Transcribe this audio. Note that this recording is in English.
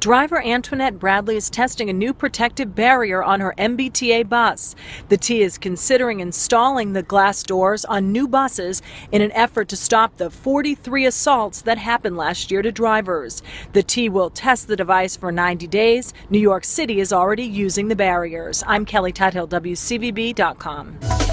Driver Antoinette Bradley is testing a new protective barrier on her MBTA bus. The T is considering installing the glass doors on new buses in an effort to stop the 43 assaults that happened last year to drivers. The T will test the device for 90 days. New York City is already using the barriers. I'm Kelly Tuthill, WCVB.com.